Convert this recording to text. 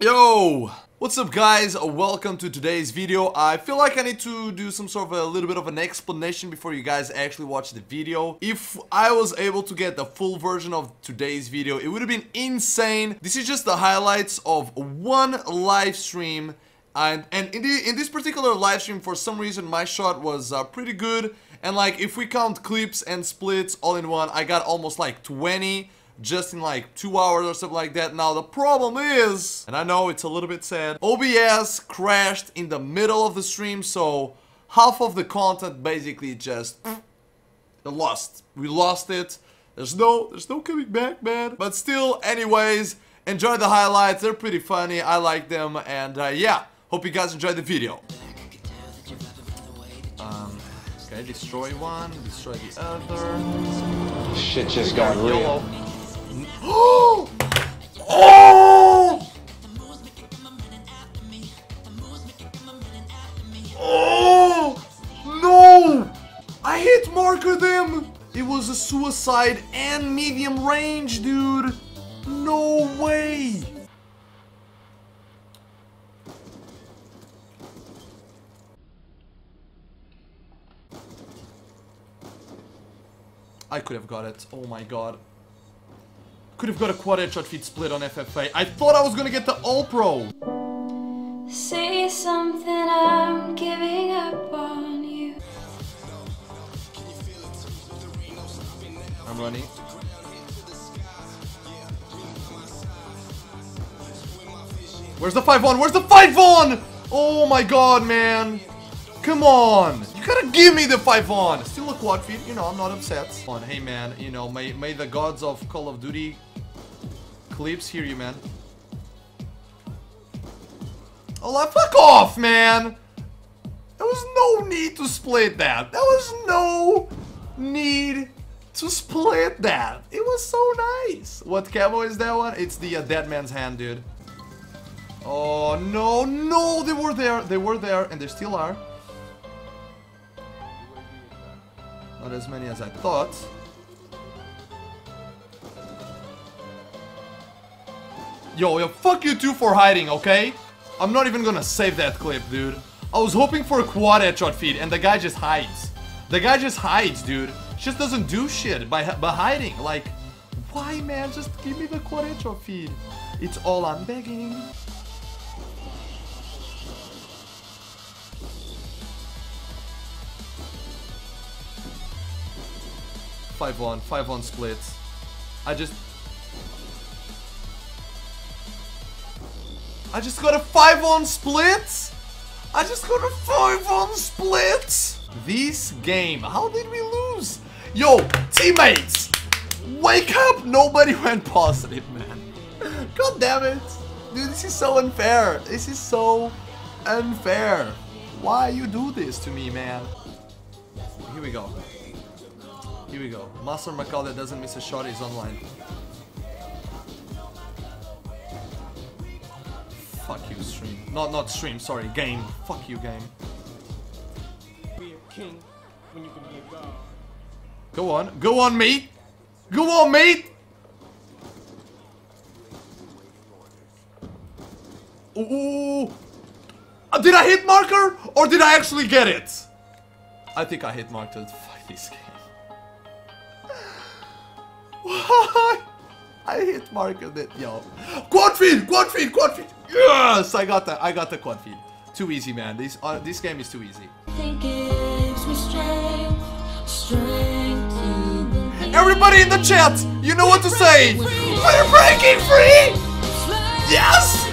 Yo! What's up guys? Welcome to today's video. I feel like I need to do some sort of a little bit of an explanation before you guys actually watch the video. If I was able to get the full version of today's video, it would have been insane. This is just the highlights of one live stream and, and in, the, in this particular live stream, for some reason, my shot was uh, pretty good. And like, if we count clips and splits all in one, I got almost like 20 just in like two hours or something like that. Now the problem is, and I know it's a little bit sad, OBS crashed in the middle of the stream, so half of the content basically just lost. We lost it. There's no, there's no coming back, man. But still, anyways, enjoy the highlights. They're pretty funny. I like them, and uh, yeah, hope you guys enjoyed the video. Um, okay, destroy one, destroy the other. Shit just got real. Oh! Oh! Oh! No! I hit marker them! It was a suicide and medium range, dude! No way! I could have got it. Oh my god. Could have got a quad headshot feed split on FFA. I thought I was gonna get the All Pro. Say something, I'm giving up on you. I'm running. Where's the 5-1? Where's the 5-1? Oh my god, man. Come on. You gotta give me the 5-1. Still a quad feed. You know, I'm not upset. On, hey, man. You know, may, may the gods of Call of Duty clips hear you, man. Oh, fuck off, man. There was no need to split that. There was no need to split that. It was so nice. What camo is that one? It's the uh, dead man's hand, dude. Oh, no, no, they were there. They were there, and they still are. Not as many as I thought. Yo, yo, fuck you two for hiding, okay? I'm not even gonna save that clip, dude. I was hoping for a quad headshot feed, and the guy just hides. The guy just hides, dude. Just doesn't do shit by, by hiding. Like, why, man? Just give me the quad headshot feed. It's all I'm begging. Five one, five one splits. I just I just got a 5 on split! I just got a 5 on split! This game, how did we lose? Yo, teammates! Wake up! Nobody went positive, man. God damn it. Dude, this is so unfair. This is so unfair. Why you do this to me, man? Here we go. Here we go. Master Macau that doesn't miss a shot is online. Fuck you, stream. Not not stream, sorry, game. Fuck you, game. Go on, go on, mate. Go on, mate. Ooh. Did I hit marker or did I actually get it? I think I hit marker. Fuck this game. Why? I hit marker that yo. Quad feed, quad feed, quad feed. Yes, I got the I got the quad feed. Too easy, man. This uh, this game is too easy. Everybody in the chat, you know what to say. We're breaking free. Yes.